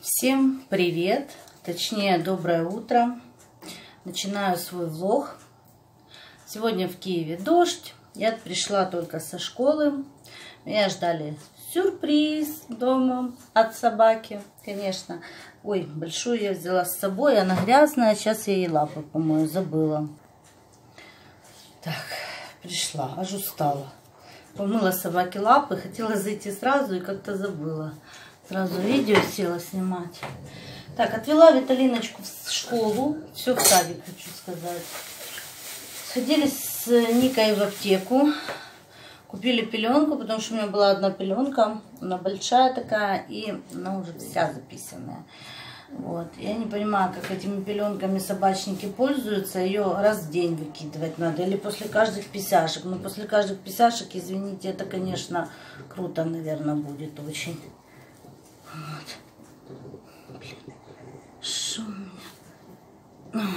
Всем привет, точнее доброе утро. Начинаю свой влог. Сегодня в Киеве дождь. Я пришла только со школы. Меня ждали сюрприз дома от собаки, конечно. Ой, большую я взяла с собой, она грязная. Сейчас я ей лапы помою, забыла. Так, пришла, аж устала. Помыла собаке лапы, хотела зайти сразу и как-то забыла. Сразу видео села снимать. Так, отвела Виталиночку в школу. Все в садик, хочу сказать. Сходили с Никой в аптеку. Купили пеленку, потому что у меня была одна пеленка. Она большая такая, и она уже вся записанная. Вот. Я не понимаю, как этими пеленками собачники пользуются. Ее раз в день выкидывать надо. Или после каждых писяшек. Но после каждых писяшек, извините, это, конечно, круто, наверное, будет очень. Вот. Блин, у меня?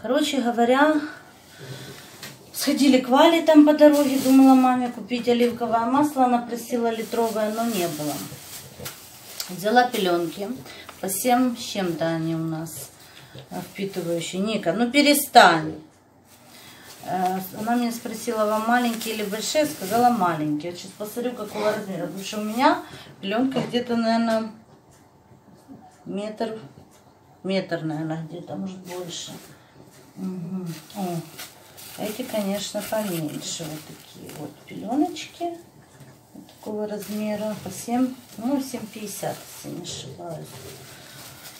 Короче говоря, сходили к Вале там по дороге, думала маме купить оливковое масло, она просила литровое, но не было. Взяла пеленки, по 7 с чем-то они у нас впитывающие. Ника, ну перестань. Э, она меня спросила, вам маленькие или большие? Сказала маленькие. Я сейчас посмотрю, какого размера. Потому что у меня пленка где-то, наверное, метр, метр, наверное, где-то, может больше. Угу. Эти, конечно, поменьше. Вот такие вот пеленочки. Вот такого размера. По 7, ну, 7,50, если не ошибаюсь.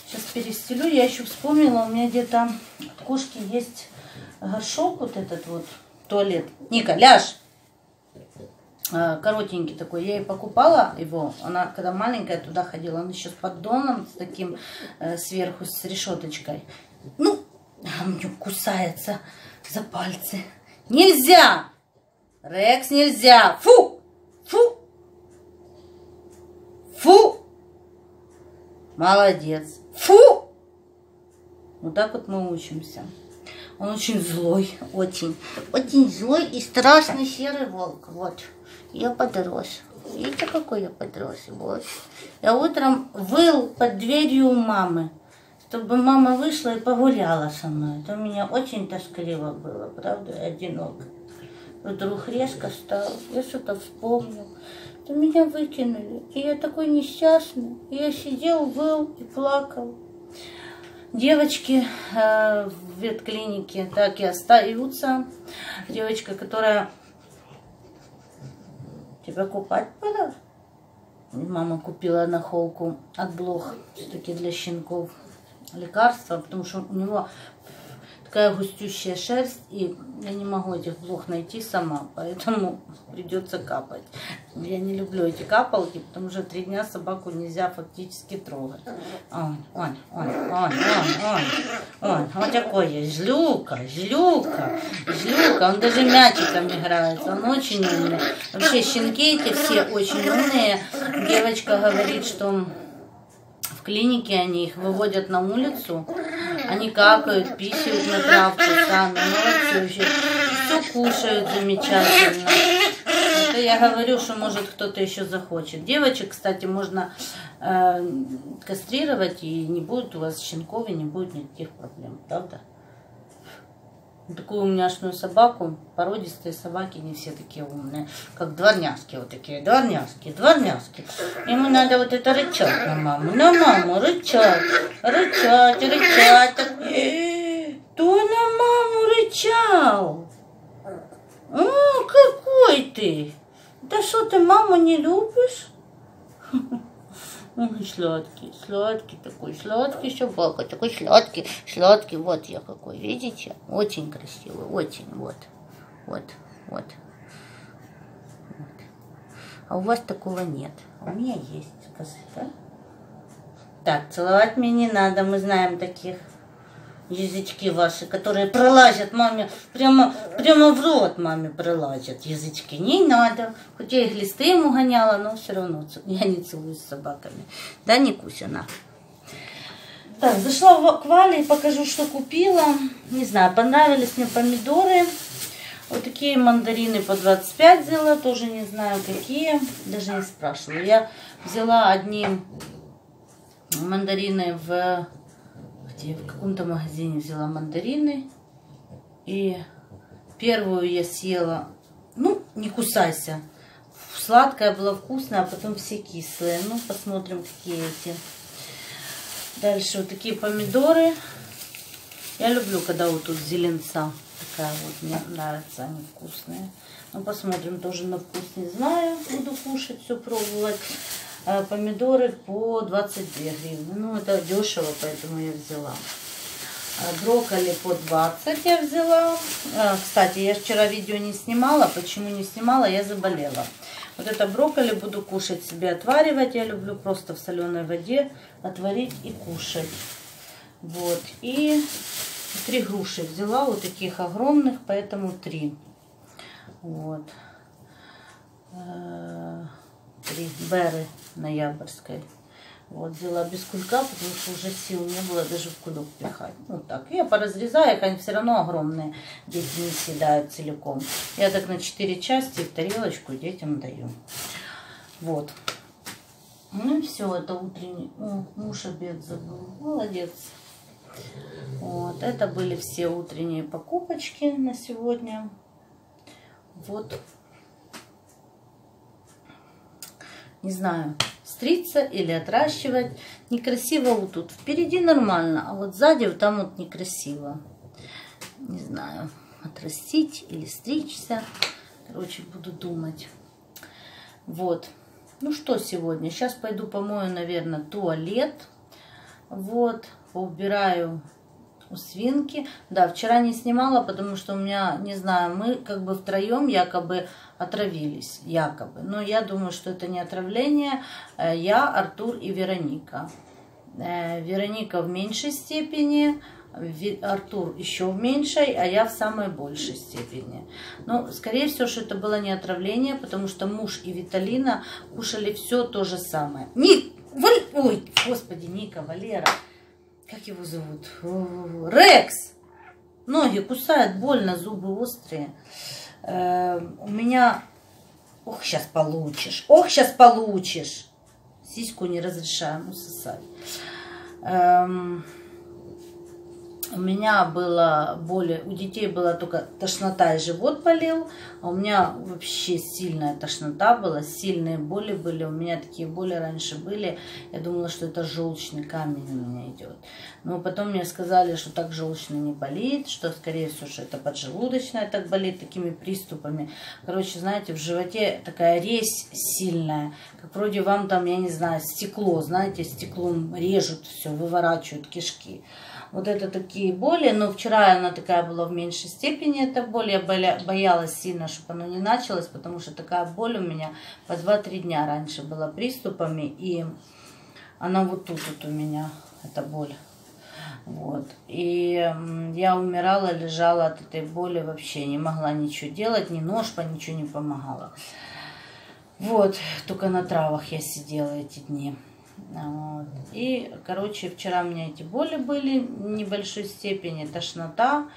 Сейчас перестелю. Я еще вспомнила, у меня где-то кошки есть горшок вот этот вот, туалет. Ника, ляжь! А, коротенький такой. Я ей покупала его. Она, когда маленькая, туда ходила. Он еще с поддоном, с таким э, сверху, с решеточкой. Ну, а мне кусается за пальцы. Нельзя! Рекс, нельзя! Фу! Фу! Фу! Молодец. Фу! Вот так вот мы учимся. Он очень злой, очень. Очень злой и страшный серый волк. Вот. Я подрос. Видите, какой я подрос? Вот. Я утром выл под дверью у мамы, чтобы мама вышла и погуляла со мной. Это у меня очень тоскливо было, правда, одиноко. Вдруг резко стал, я что-то вспомнил. То меня выкинули. И я такой несчастный. И я сидел, выл и плакал девочки э, в ветклинике так и остаются. Девочка, которая тебя купать пора. Мама купила на холку от блох, все-таки для щенков, лекарства, потому что у него такая густющая шерсть, и я не могу этих блох найти сама, поэтому придется капать. Я не люблю эти капалки, потому что три дня собаку нельзя фактически трогать. Он, он, он, он, он, он, он, он такой есть, жлюка, жлюка, жлюка, он даже мячиком играется, он очень умный. Вообще щенки эти все очень умные. Девочка говорит, что в клинике они их выводят на улицу, они какают, писают на травку сами, молодцы. Все кушают замечательно. Это я говорю, что может кто-то еще захочет. Девочек, кстати, можно э, кастрировать, и не будет у вас щенков, и не будет никаких проблем, правда? Такую умняшную собаку, породистые собаки не все такие умные, как дворняжки вот такие, дворняжки, дворняжки. Ему надо вот это рычать на маму, на маму рычать, рычать, рычать. Э, кто на маму рычал? О, какой ты! Да что ты маму не любишь? Он сладкий, сладкий такой, сладкий собака, такой сладкий, сладкий. Вот я какой, видите? Очень красивый, очень, вот, вот, вот. вот. А у вас такого нет. У меня есть, скажи, да? Так, целовать мне не надо, мы знаем таких язычки ваши, которые пролазят маме, прямо, прямо в рот маме пролазят язычки. Не надо. Хоть я и глисты ему гоняла, но все равно я не целуюсь с собаками. Да, не Кусина? Так, зашла к Вале и покажу, что купила. Не знаю, понравились мне помидоры. Вот такие мандарины по 25 взяла, тоже не знаю какие, даже не спрашиваю. Я взяла одни мандарины в... Где? В каком-то магазине взяла мандарины. И первую я съела... Ну, не кусайся. Сладкая была вкусная, а потом все кислые. Ну, посмотрим, какие эти. Дальше вот такие помидоры. Я люблю, когда вот тут зеленца такая вот. Мне нравятся они вкусные. Ну, посмотрим, тоже на вкус не знаю. Буду кушать, все пробовать. А помидоры по 22 гривны. Ну, это дешево, поэтому я взяла. А брокколи по 20 я взяла. А, кстати, я вчера видео не снимала. Почему не снимала? Я заболела. Вот это брокколи буду кушать себе, отваривать. Я люблю просто в соленой воде отварить и кушать. Вот. И три груши взяла, вот таких огромных, поэтому три. Вот. Э, три беры ноябрьской. Вот, взяла без кулька, потому что уже сил не было даже в кулек пихать. Вот так. Я поразрезаю, они все равно огромные. Дети не съедают целиком. Я так на 4 части в тарелочку детям даю. Вот. Ну и все, это утренний. О, муж обед забыл. Молодец. Вот, это были все утренние покупочки на сегодня. Вот. Не знаю, стриться или отращивать. Некрасиво вот тут. Впереди нормально, а вот сзади вот там вот некрасиво. Не знаю, отрастить или стричься. Короче, буду думать. Вот. Ну что сегодня? Сейчас пойду помою, наверное, туалет. Вот. Поубираю у свинки. Да, вчера не снимала, потому что у меня, не знаю, мы как бы втроем якобы отравились, якобы. Но я думаю, что это не отравление. Э, я, Артур и Вероника. Э, Вероника в меньшей степени, Артур еще в меньшей, а я в самой большей степени. Но, скорее всего, что это было не отравление, потому что муж и Виталина кушали все то же самое. Ник, Валь... Ой, господи, Ника, Валера. Как его зовут? Рекс! Ноги кусают, больно, зубы острые. Э, у меня... Ох, сейчас получишь. Ох, сейчас получишь. Сиську не разрешаем усосать. Эм, у меня было более, у детей была только тошнота и живот болел, а у меня вообще сильная тошнота была, сильные боли были, у меня такие боли раньше были, я думала, что это желчный камень у меня идет. Но потом мне сказали, что так желчный не болит, что скорее всего, что это поджелудочная так болит такими приступами. Короче, знаете, в животе такая резь сильная, как вроде вам там, я не знаю, стекло, знаете, стеклом режут все, выворачивают кишки. Вот это такие боли, но вчера она такая была в меньшей степени, эта боль. Я боялась сильно, чтобы она не началась, потому что такая боль у меня по 2-3 дня раньше была приступами, и она вот тут вот у меня, эта боль. Вот. И я умирала, лежала от этой боли вообще, не могла ничего делать, ни нож по ничего не помогала. Вот, только на травах я сидела эти дни. Вот. И, короче, вчера у меня эти боли были в небольшой степени, тошнота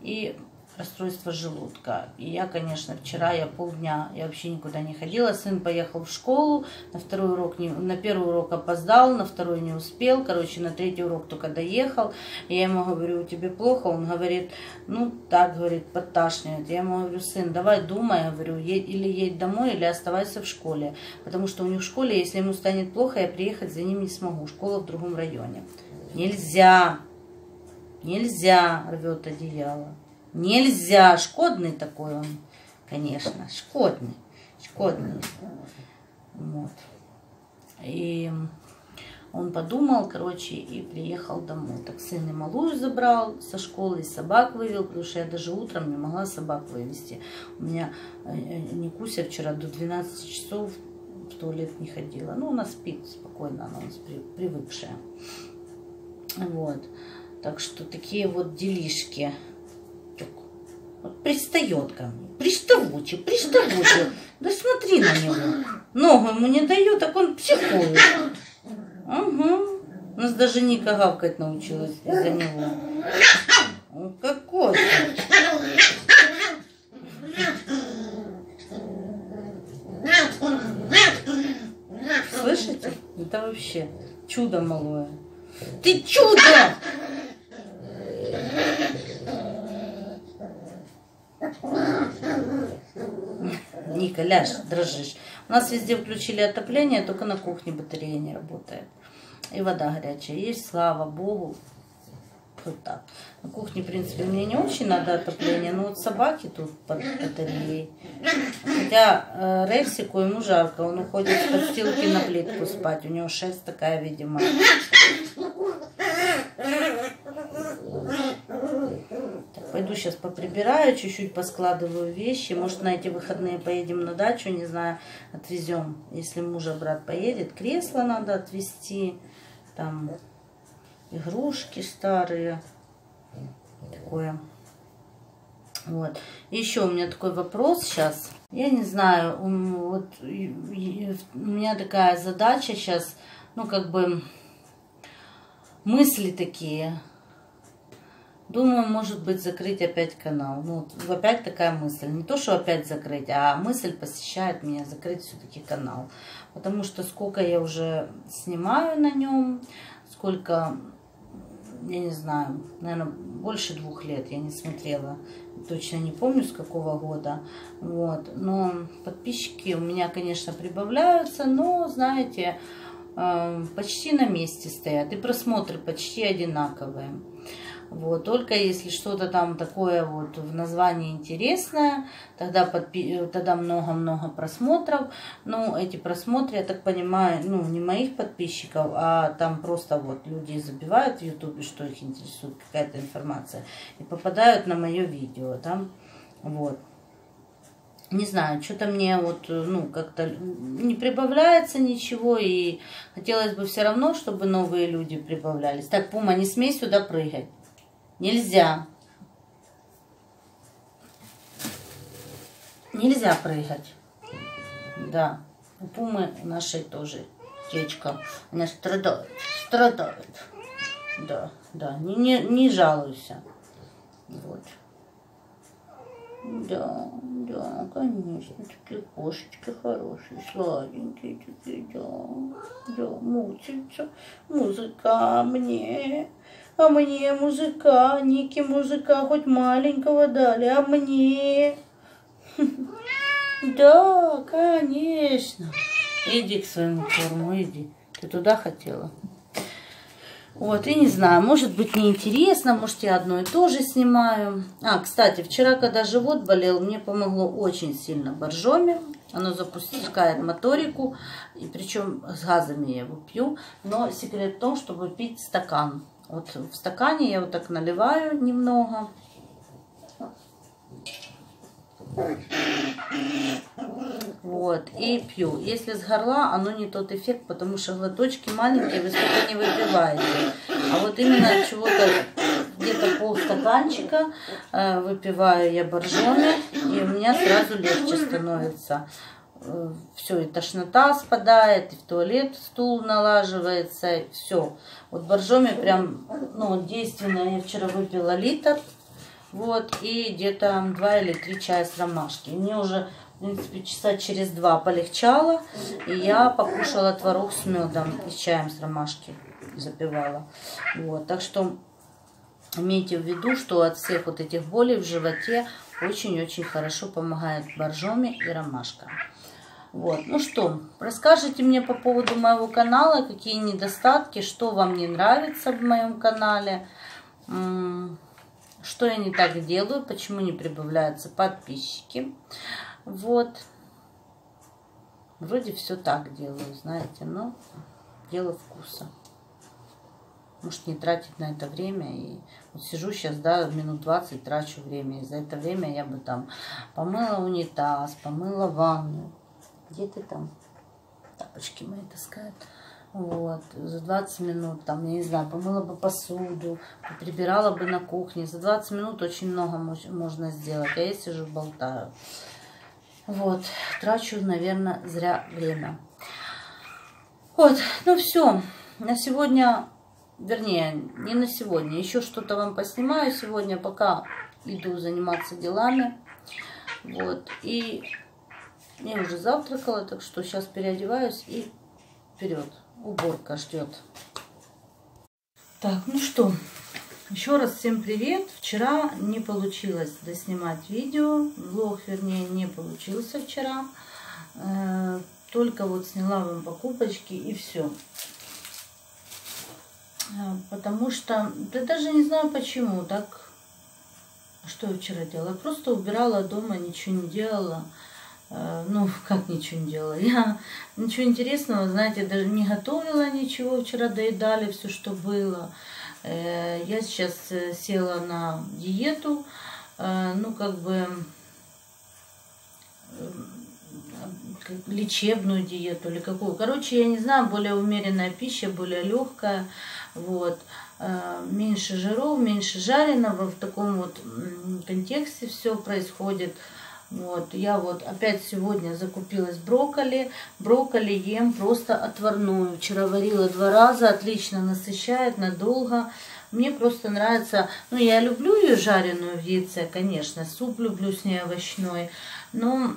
и расстройство желудка. И я, конечно, вчера я полдня, я вообще никуда не ходила. Сын поехал в школу, на второй урок, не, на первый урок опоздал, на второй не успел. Короче, на третий урок только доехал. Я ему говорю, тебе плохо? Он говорит, ну, так, говорит, подташнивает. Я ему говорю, сын, давай думай, говорю, едь, или едь домой, или оставайся в школе. Потому что у них в школе, если ему станет плохо, я приехать за ним не смогу. Школа в другом районе. Нельзя, нельзя, рвет одеяло. Нельзя. Шкодный такой он, конечно. Шкодный. Шкодный. Вот. И он подумал, короче, и приехал домой. Так сын и малую забрал со школы, и собак вывел, потому что я даже утром не могла собак вывести. У меня э, э, Никуся вчера до 12 часов в туалет не ходила. Ну, она спит спокойно, она у нас привыкшая. Вот. Так что такие вот делишки пристает ко мне. Приставучий, приставучий. Да смотри на него. Ногу ему не даю, так он психует. Угу. У нас даже Ника гавкать научилась из-за него. Он какой Слышите? Это вообще чудо малое. Ты чудо! Ника, ляж, дрожишь. У нас везде включили отопление, только на кухне батарея не работает. И вода горячая есть, слава богу. Вот так. На кухне, в принципе, мне не очень надо отопление, но вот собаки тут под батареей. Хотя э, Рексику ему жарко, он уходит с подстилки на плитку спать. У него шерсть такая, видимо. Пойду сейчас поприбираю, чуть-чуть поскладываю вещи. Может, на эти выходные поедем на дачу, не знаю, отвезем. Если мужа брат поедет, кресло надо отвезти. Там игрушки старые. Такое. Вот. Еще у меня такой вопрос сейчас. Я не знаю, вот у меня такая задача сейчас, ну как бы мысли такие. Думаю, может быть, закрыть опять канал. Ну, опять такая мысль. Не то, что опять закрыть, а мысль посещает меня закрыть все-таки канал. Потому что сколько я уже снимаю на нем, сколько я не знаю, наверное, больше двух лет я не смотрела. Точно не помню, с какого года. Вот. Но подписчики у меня, конечно, прибавляются, но, знаете, э, почти на месте стоят. И просмотры почти одинаковые. Вот, только если что-то там такое вот в названии интересное, тогда подпи тогда много-много просмотров. Ну, эти просмотры, я так понимаю, ну, не моих подписчиков, а там просто вот люди забивают в ютубе, что их интересует какая-то информация, и попадают на мое видео, там, вот. Не знаю, что-то мне вот, ну, как-то не прибавляется ничего, и хотелось бы все равно, чтобы новые люди прибавлялись. Так, Пума, не смей сюда прыгать. Нельзя. Нельзя прыгать. Да. У пумы нашей тоже течка. Она страдает. Страдает. Да, да. Не, не, не жалуйся. Вот. Да, да, конечно, такие кошечки хорошие, сладенькие такие, да, да, мучаются. Музыка мне. А мне мужика, Нике мужика хоть маленького дали, а мне... Да, конечно. Иди к своему корму, иди. Ты туда хотела? Вот, и не знаю, может быть неинтересно, может я одно и то же снимаю. А, кстати, вчера, когда живот болел, мне помогло очень сильно боржоми. Оно запускает моторику, и причем с газами я его пью. Но секрет в том, чтобы пить стакан вот в стакане я вот так наливаю немного. Вот, и пью. Если с горла, оно не тот эффект, потому что глоточки маленькие, вы столько не выпиваете. А вот именно чего-то, где-то полстаканчика э, выпиваю я боржоми, и у меня сразу легче становится. Э, все, и тошнота спадает, и в туалет стул налаживается, все. Вот боржоми прям, ну, действенно, я вчера выпила литр, вот, и где-то два или три чая с ромашки. мне уже, в принципе, часа через два полегчало, и я покушала творог с медом и чаем с ромашки запивала. Вот, так что имейте в виду, что от всех вот этих болей в животе очень-очень хорошо помогает боржоми и ромашка. Вот. Ну что, расскажите мне по поводу моего канала, какие недостатки, что вам не нравится в моем канале, что я не так делаю, почему не прибавляются подписчики. Вот. Вроде все так делаю, знаете, но дело вкуса. Может не тратить на это время. И вот сижу сейчас, да, минут 20 трачу время. И за это время я бы там помыла унитаз, помыла ванну, где ты там? Тапочки мои таскают. Вот, за 20 минут, там, я не знаю, помыла бы посуду, прибирала бы на кухне. За 20 минут очень много можно сделать, а я сижу болтаю. Вот, трачу, наверное, зря время. Вот, ну все, на сегодня, вернее, не на сегодня, еще что-то вам поснимаю сегодня, пока иду заниматься делами. Вот, и я уже завтракала, так что сейчас переодеваюсь и вперед. уборка ждет. Так, ну что, еще раз всем привет. Вчера не получилось доснимать видео. Влог, вернее, не получился вчера. Э, только вот сняла вам покупочки и все. Э, потому что, да даже не знаю почему, так, что я вчера делала? Просто убирала дома, ничего не делала. Э, ну, как ничего не делала? Я ничего интересного, знаете, даже не готовила ничего. Вчера доедали все, что было. Э, я сейчас э, села на диету, ну, как бы лечебную диету или какую. Короче, я не знаю, более умеренная пища, более легкая, вот, меньше жиров, меньше жареного, в таком вот контексте все происходит. Вот, я вот опять сегодня закупилась брокколи. Брокколи ем просто отварную. Вчера варила два раза, отлично насыщает, надолго. Мне просто нравится, ну я люблю ее жареную в яйце, конечно, суп люблю с ней овощной, но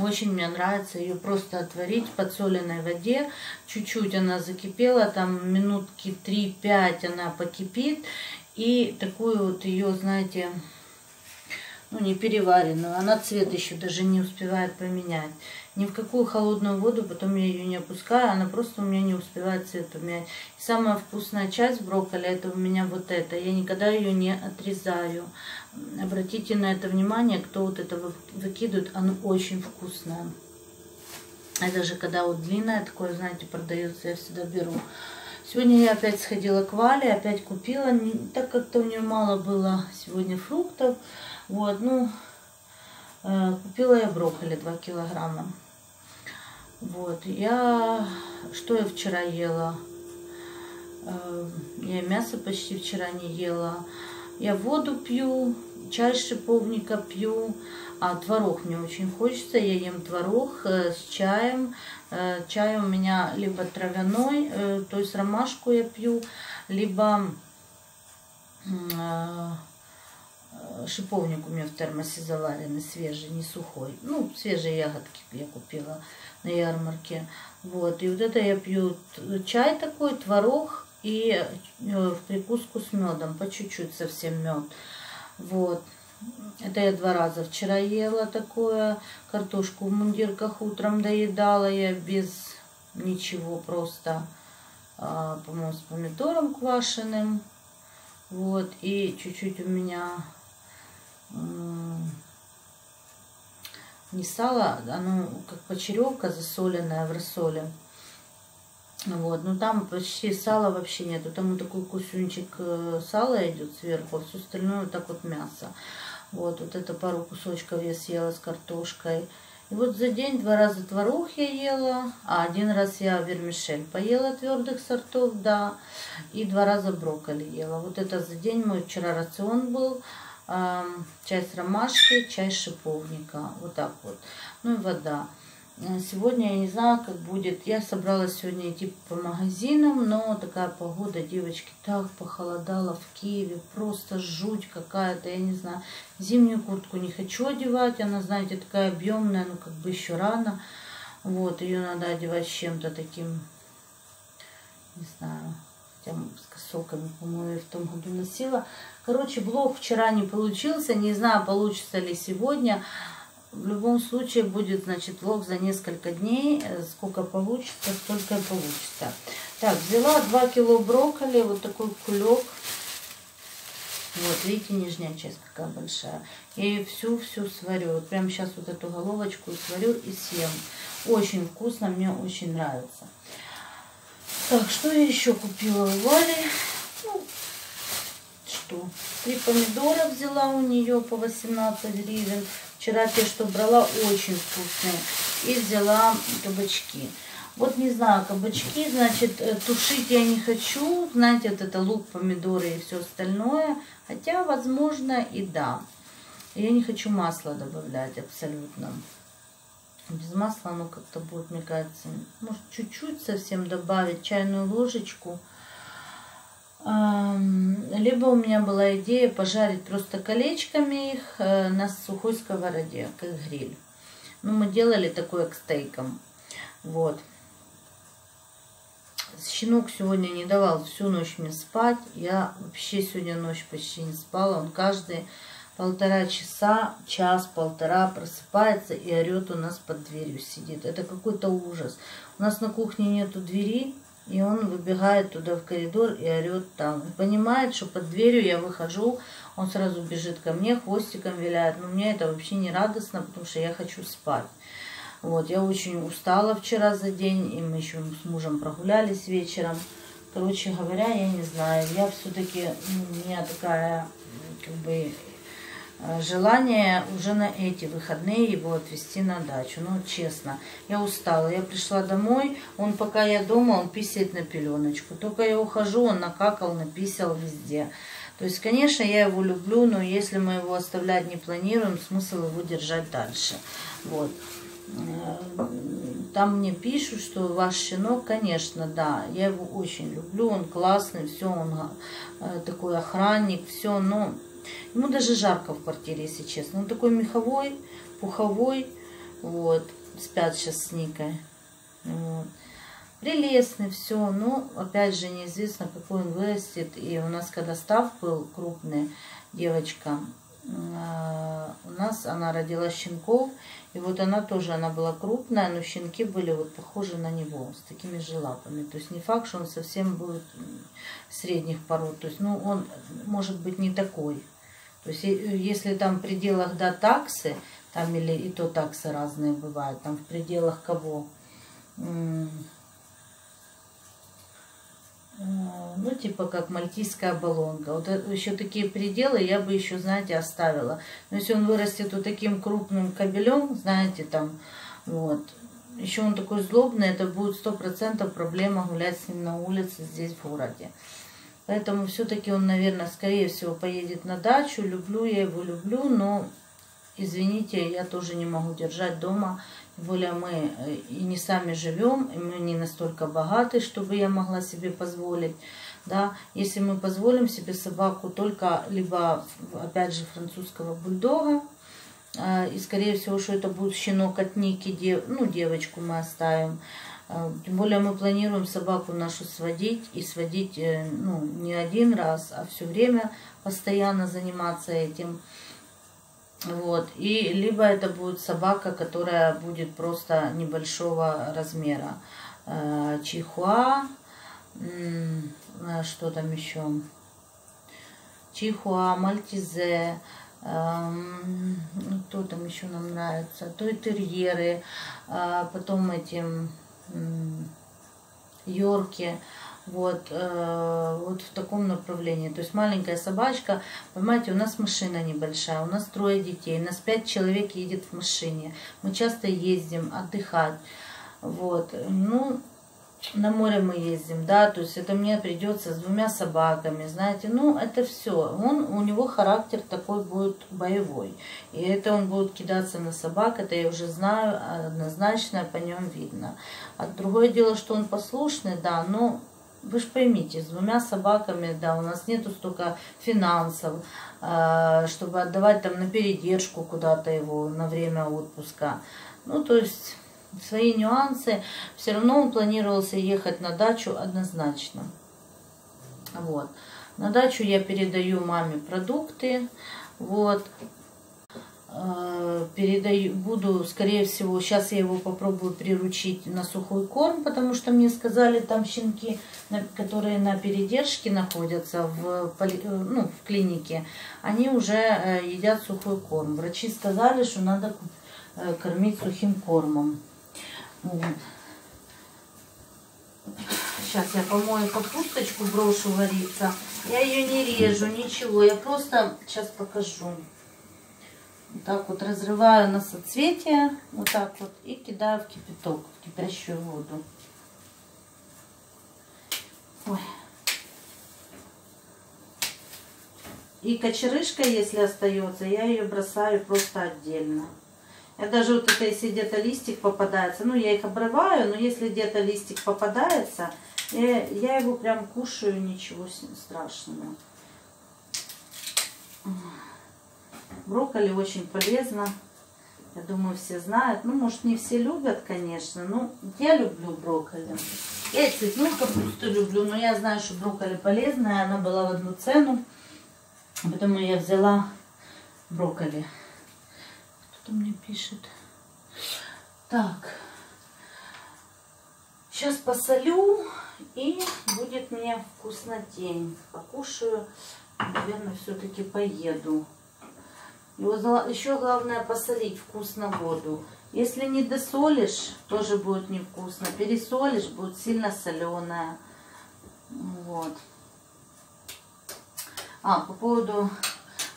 очень мне нравится ее просто отварить в подсоленной воде. Чуть-чуть она закипела, там минутки 3-5 она покипит. И такую вот ее, знаете, ну не переваренную, она цвет еще даже не успевает поменять. Ни в какую холодную воду, потом я ее не опускаю, она просто у меня не успевает цвет поменять. Самая вкусная часть брокколи, это у меня вот это, я никогда ее не отрезаю. Обратите на это внимание, кто вот это выкидывает, оно очень вкусное. А даже когда вот длинное такое, знаете, продается, я всегда беру. Сегодня я опять сходила к Вале, опять купила, так как-то у нее мало было сегодня фруктов. Вот, ну, э, купила я брокколи 2 килограмма. Вот, я, что я вчера ела? Э, я мясо почти вчера не ела. Я воду пью, чай шиповника пью, а творог мне очень хочется. Я ем творог э, с чаем. Чай у меня либо травяной, то есть ромашку я пью, либо шиповник у меня в термосе заваренный, свежий, не сухой. Ну, свежие ягодки я купила на ярмарке. Вот, и вот это я пью чай такой, творог и э, в прикуску с медом, по чуть-чуть совсем мед. Вот. Это я два раза вчера ела такое. Картошку в мундирках утром доедала я без ничего, просто, а, по-моему, с помидором квашеным. Вот, и чуть-чуть у меня не сало, оно как почеревка засоленная в рассоле. Вот, но там почти сала вообще нету. Там вот такой кусочек э, сала идет сверху, а все остальное так вот мясо. Вот, вот это пару кусочков я съела с картошкой. И вот за день два раза творог я ела, а один раз я вермишель поела твердых сортов, да, и два раза брокколи ела. Вот это за день мой вчера рацион был часть ромашки, часть шиповника. Вот так вот. Ну и вода. Э, сегодня я не знаю, как будет. Я собралась сегодня идти по магазинам, но такая погода, девочки, так похолодало в Киеве. Просто жуть какая-то, я не знаю. Зимнюю куртку не хочу одевать. Она, знаете, такая объемная, ну как бы еще рано. Вот, ее надо одевать чем-то таким, не знаю, хотя с косоками, по-моему, в том году носила. Короче, блог вчера не получился, не знаю, получится ли сегодня. В любом случае будет, значит, влог за несколько дней. Э, сколько получится, столько и получится. Так, взяла 2 кило брокколи, вот такой кулек. Вот, видите, нижняя часть какая большая. Ее всю-всю сварю. Вот прямо сейчас вот эту головочку сварю и съем. Очень вкусно, мне очень нравится. Так, что я еще купила у Вали? Что? Три помидора взяла у нее по 18 гривен. Вчера те, что брала, очень вкусные. И взяла кабачки. Вот не знаю, кабачки, значит, э, тушить я не хочу. Знаете, вот это лук, помидоры и все остальное. Хотя, возможно, и да. Я не хочу масла добавлять абсолютно. Без масла оно как-то будет, мне кажется, может чуть-чуть совсем добавить, чайную ложечку. Либо у меня была идея пожарить просто колечками их э, на сухой сковороде, как гриль. Ну, мы делали такое к стейкам. Вот. щенок сегодня не давал всю ночь мне спать. Я вообще сегодня ночь почти не спала. Он каждый полтора часа, час-полтора просыпается и орет у нас под дверью сидит. Это какой-то ужас. У нас на кухне нету двери, и он выбегает туда в коридор и орет там. И понимает, что под дверью я выхожу, он сразу бежит ко мне, хвостиком виляет. Но мне это вообще не радостно, потому что я хочу спать. Вот, я очень устала вчера за день, и мы еще с мужем прогулялись вечером. Короче говоря, я не знаю, я все-таки, ну, у меня такая, как бы, желание уже на эти выходные его отвезти на дачу. Ну, честно, я устала. Я пришла домой, он пока я дома, он писает на пеленочку. Только я ухожу, он накакал, написал везде. То есть, конечно, я его люблю, но если мы его оставлять не планируем, смысл его держать дальше. Вот. Э, там мне пишут, что ваш щенок, конечно, да, я его очень люблю, он классный, все, он э, такой охранник, все, но ему даже жарко в квартире, если честно. Он такой меховой, пуховой, вот, спят сейчас с Никой. Вот. Прелестный, все, но опять же неизвестно, какой он вырастет. И у нас, когда став был крупный, девочка, э, у нас она родила щенков, и вот она тоже, она была крупная, но щенки были вот похожи на него, с такими же лапами. То есть не факт, что он совсем будет средних пород. То есть, ну, он может быть не такой. То есть, если там в пределах, да, таксы, там или и то таксы разные бывают, там в пределах кого? А, ну, типа как мальтийская баллонка. Вот еще такие пределы я бы еще, знаете, оставила. Но если он вырастет вот таким крупным кабелем, знаете, там, вот, еще он такой злобный, это будет сто процентов проблема гулять с ним на улице здесь в городе. Поэтому все-таки он, наверное, скорее всего поедет на дачу. Люблю я его, люблю, но, извините, я тоже не могу держать дома более мы э, и не сами живем, и мы не настолько богаты, чтобы я могла себе позволить. Да, если мы позволим себе собаку только либо, опять же, французского бульдога, э, и, скорее всего, что это будет щенок от Ники, дев, ну, девочку мы оставим. Э, тем более мы планируем собаку нашу сводить, и сводить, ну, не один раз, а все время постоянно заниматься этим. Вот. И либо это будет собака, которая будет просто небольшого размера. Э, чихуа, что там еще? Чихуа, мальтизе, ну, кто там еще нам нравится? То и терьеры, э, потом эти йорки вот, э, вот в таком направлении. То есть маленькая собачка, понимаете, у нас машина небольшая, у нас трое детей, у нас пять человек едет в машине. Мы часто ездим отдыхать. Вот, ну, на море мы ездим, да, то есть это мне придется с двумя собаками, знаете, ну, это все. Он, у него характер такой будет боевой. И это он будет кидаться на собак, это я уже знаю, однозначно по нем видно. А другое дело, что он послушный, да, но вы же поймите, с двумя собаками, да, у нас нету столько финансов, э, чтобы отдавать там на передержку куда-то его на время отпуска. Ну, то есть свои нюансы. Все равно он планировался ехать на дачу однозначно. Вот. На дачу я передаю маме продукты. Вот. Э, передаю, буду, скорее всего, сейчас я его попробую приручить на сухой корм, потому что мне сказали, там щенки, которые на передержке находятся в, э, ну, в клинике, они уже э, едят сухой корм. Врачи сказали, что надо кормить сухим кормом. Сейчас я помою капусточку, брошу вариться. Я ее не режу, ничего, я просто сейчас покажу. Вот так вот разрываю на соцветие, вот так вот, и кидаю в кипяток, в кипящую воду. Ой. И кочерышка, если остается, я ее бросаю просто отдельно. Я даже вот это, если где-то листик попадается, ну, я их обрываю, но если где-то листик попадается, я, я его прям кушаю, ничего страшного. Брокколи очень полезно. Я думаю, все знают. Ну, может, не все любят, конечно. Но я люблю брокколи. Я цветную капусту люблю, но я знаю, что брокколи полезная. Она была в одну цену. Поэтому я взяла брокколи. Кто-то мне пишет. Так. Сейчас посолю, и будет мне вкуснотень. Покушаю, наверное, все-таки поеду. Еще главное посолить вкусно воду. Если не досолишь, тоже будет невкусно. Пересолишь, будет сильно соленая. Вот. А, по поводу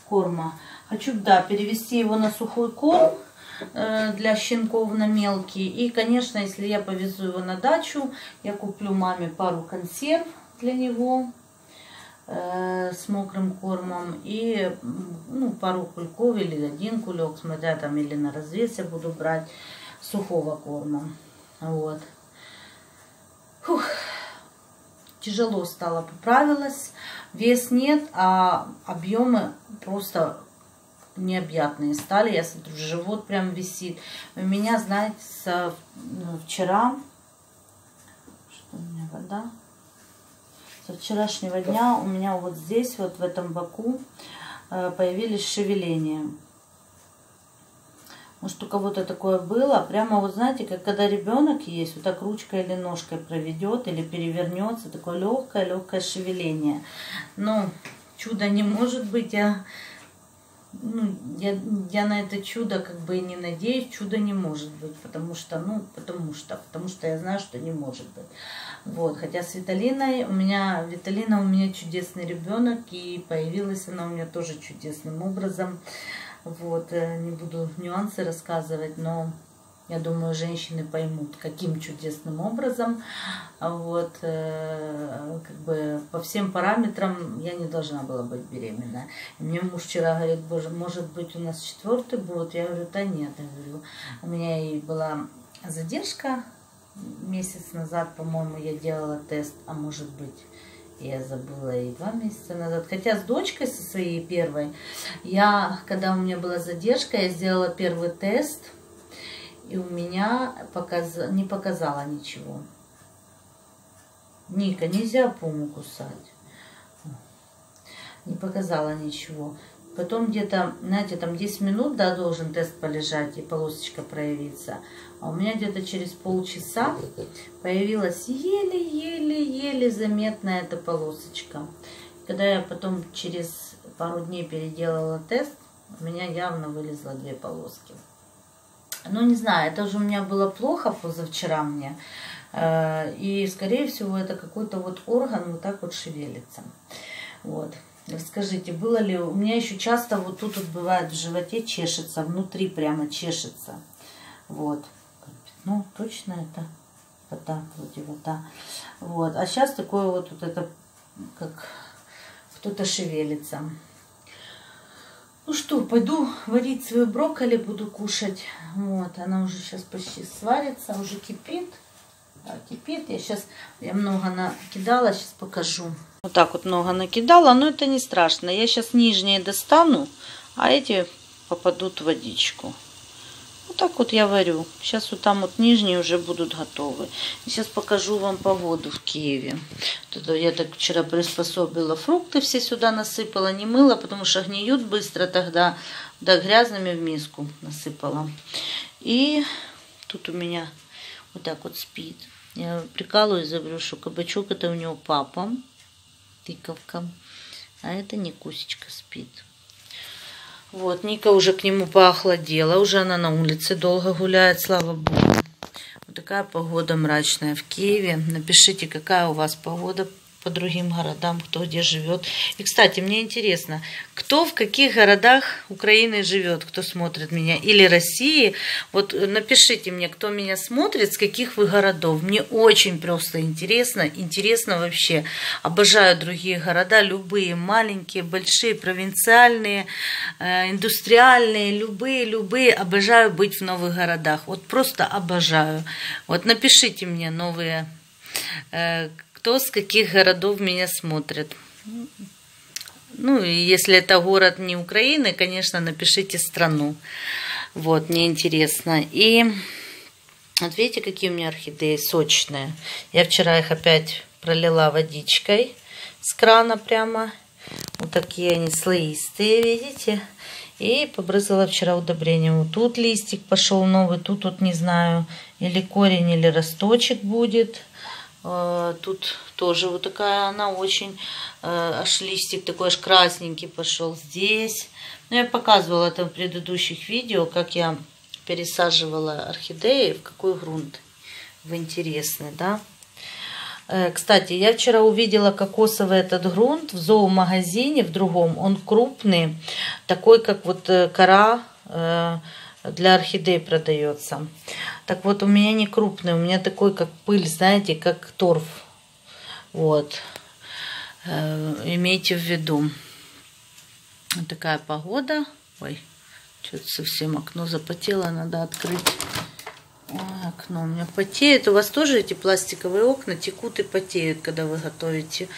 корма. Хочу, да, перевести его на сухой корм э, для щенков на мелкие. И, конечно, если я повезу его на дачу, я куплю маме пару консерв для него э, с мокрым кормом и ну, пару кульков или один кулек, смотря там или на развес я буду брать сухого корма. Вот. Фух. Тяжело стало, поправилась. Вес нет, а объемы просто необъятные стали. Я смотрю, живот прям висит. У меня, знаете, с, ну, вчера... Что у меня вода? Со вчерашнего дня у меня вот здесь, вот в этом боку, э, появились шевеления. Может, у кого-то такое было. Прямо вот знаете, как когда ребенок есть, вот так ручкой или ножкой проведет или перевернется. Такое легкое, легкое шевеление. Но чудо не может быть. Я ну, я, я на это чудо как бы и не надеюсь, чудо не может быть, потому что, ну, потому что, потому что я знаю, что не может быть. Вот, хотя с Виталиной, у меня, Виталина у меня чудесный ребенок, и появилась она у меня тоже чудесным образом. Вот, э, не буду нюансы рассказывать, но я думаю, женщины поймут, каким чудесным образом. Вот, э, как бы по всем параметрам я не должна была быть беременна. И мне муж вчера говорит, боже, может быть у нас четвертый будет? Я говорю, да нет, я говорю, у меня и была задержка месяц назад, по-моему, я делала тест, а может быть я забыла и два месяца назад. Хотя с дочкой со своей первой, я, когда у меня была задержка, я сделала первый тест – и у меня показ... не показала ничего. Ника, нельзя пуму кусать. Не показала ничего. Потом где-то, знаете, там 10 минут, да, должен тест полежать и полосочка проявиться. А у меня где-то через полчаса появилась еле-еле-еле заметная эта полосочка. Когда я потом через пару дней переделала тест, у меня явно вылезло две полоски. Ну, не знаю, это же у меня было плохо позавчера мне. Э, и, скорее всего, это какой-то вот орган вот так вот шевелится. Вот. Расскажите, было ли... У меня еще часто вот тут вот бывает в животе чешется, внутри прямо чешется. Вот. Ну, точно это вода, вроде вода. Вот. А сейчас такое вот, вот это, как кто-то шевелится. Ну что, пойду варить свою брокколи, буду кушать. Вот, она уже сейчас почти сварится, уже кипит. Да, кипит. Я сейчас, я много накидала, сейчас покажу. Вот так вот много накидала, но это не страшно. Я сейчас нижние достану, а эти попадут в водичку. Вот так вот я варю. Сейчас вот там вот нижние уже будут готовы. сейчас покажу вам погоду в Киеве. Я так вчера приспособила фрукты, все сюда насыпала, не мыла, потому что гниют быстро тогда. Да, грязными в миску насыпала. И тут у меня вот так вот спит. Я прикалываюсь, говорю, что кабачок это у него папа, тыковка, а это не Кусечка спит. Вот, Ника уже к нему поохладела, уже она на улице долго гуляет, слава богу. Вот такая погода мрачная в Киеве. Напишите, какая у вас погода по другим городам, кто где живет. И, кстати, мне интересно, кто в каких городах Украины живет, кто смотрит меня, или России. Вот напишите мне, кто меня смотрит, с каких вы городов. Мне очень просто интересно, интересно вообще. Обожаю другие города, любые, маленькие, большие, провинциальные, э, индустриальные, любые, любые. Обожаю быть в новых городах. Вот просто обожаю. Вот напишите мне новые э, кто с каких городов меня смотрит. Ну, если это город не Украины, конечно, напишите страну. Вот, мне интересно. И вот видите, какие у меня орхидеи сочные. Я вчера их опять пролила водичкой с крана прямо. Вот такие они слоистые, видите? И побрызгала вчера удобрением. Вот тут листик пошел новый, тут вот не знаю, или корень, или росточек будет. А, тут тоже вот такая она очень, а, аж листик такой аж красненький пошел здесь. Ну, я показывала там в предыдущих видео, как я пересаживала орхидеи, в какой грунт, в интересный, да. Э, кстати, я вчера увидела кокосовый этот грунт в зоомагазине, в другом. Он крупный, такой, как вот э, кора э, для орхидей продается. Так вот, у меня не крупный, у меня такой, как пыль, знаете, как торф. Вот. Имейте в виду. Вот такая погода. Ой, что-то совсем окно запотело, надо открыть. Окно у меня потеет. У вас тоже эти пластиковые окна текут и потеют, когда вы готовите.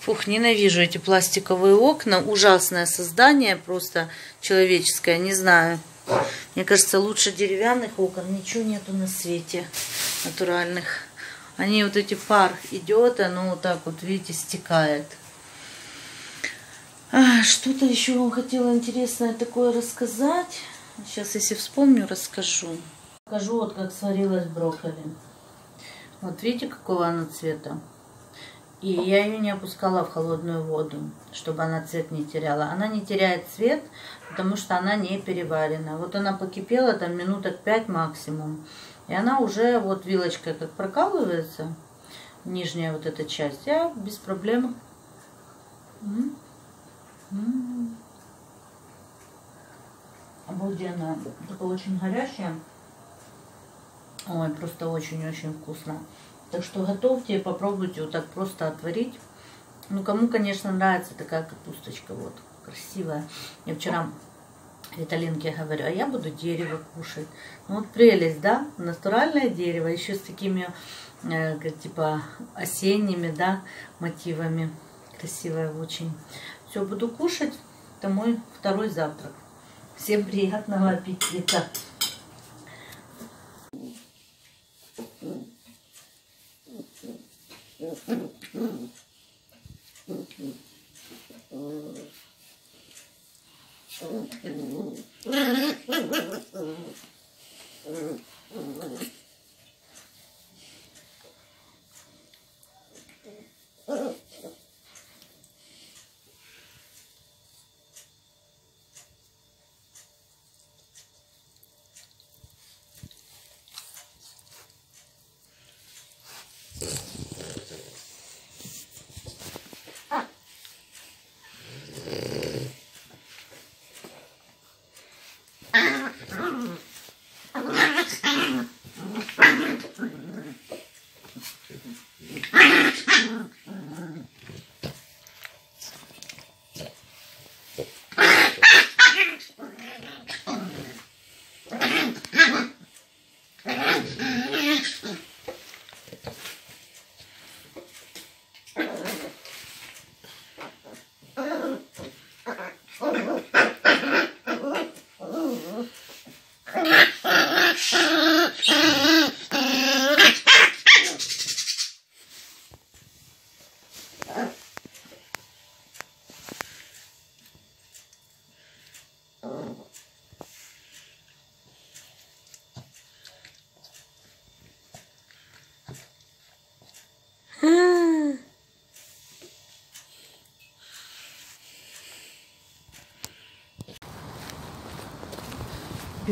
Фух, ненавижу эти пластиковые окна. Ужасное создание, просто человеческое, не знаю. Мне кажется, лучше деревянных окон ничего нету на свете натуральных. Они вот эти пар идет, оно вот так вот, видите, стекает. А, Что-то еще вам хотела интересное такое рассказать. Сейчас, если вспомню, расскажу. Покажу, вот как сварилась брокколи. Вот видите, какого она цвета? И я ее не опускала в холодную воду, чтобы она цвет не теряла. Она не теряет цвет, потому что она не переварена. Вот она покипела там минуток 5 максимум. И она уже вот вилочкой как прокалывается, нижняя вот эта часть, я без проблем. М -м -м. Обалденно. Только очень горячая. Ой, просто очень-очень вкусно. Так что готовьте, попробуйте вот так просто отварить. Ну, кому, конечно, нравится такая капусточка, вот, красивая. Я вчера Виталинке говорю, а я буду дерево кушать. Ну, вот прелесть, да, натуральное дерево, еще с такими, э, типа, осенними, да, мотивами. Красивое очень. Все, буду кушать. Это мой второй завтрак. Всем приятного аппетита! Mm-hmm. mm-hmm. mm-hmm. mm-hmm.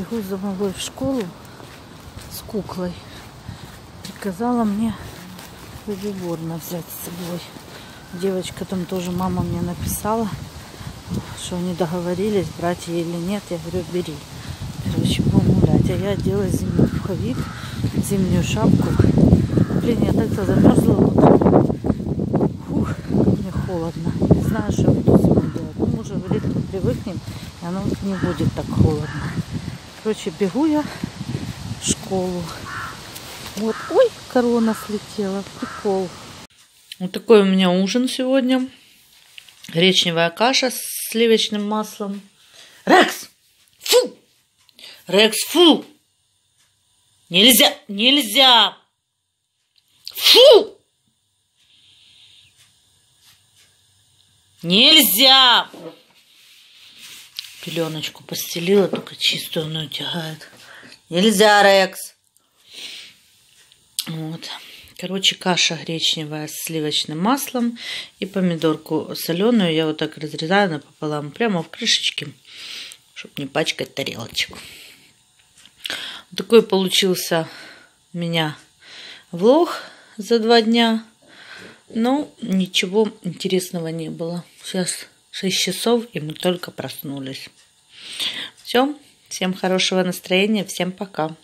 Бегу за малой в школу с куклой. Приказала мне Ворна взять с собой. Девочка там тоже, мама мне написала, что они договорились, брать ее или нет. Я говорю, бери. Короче, будем гулять. А я одела зимний пуховик, зимнюю шапку. Блин, я так-то замерзла утром. Фух, мне холодно. Не знаю, что я буду зимой делать. Ну, муж говорит, привыкнем, и оно не будет так холодно. Короче, бегу я в школу. Вот, ой, корона слетела, прикол. Вот такой у меня ужин сегодня. Гречневая каша с сливочным маслом. Рекс! Фу! Рекс, фу! Нельзя, нельзя! Фу! Нельзя! Пеленочку постелила, только чистую она утягает. Нельзя, Рекс! Вот. Короче, каша гречневая с сливочным маслом и помидорку соленую я вот так разрезаю напополам прямо в крышечке, чтобы не пачкать тарелочек. Такой получился у меня влог за два дня. Но ничего интересного не было. Сейчас 6 часов, и мы только проснулись. Все. Всем хорошего настроения. Всем пока.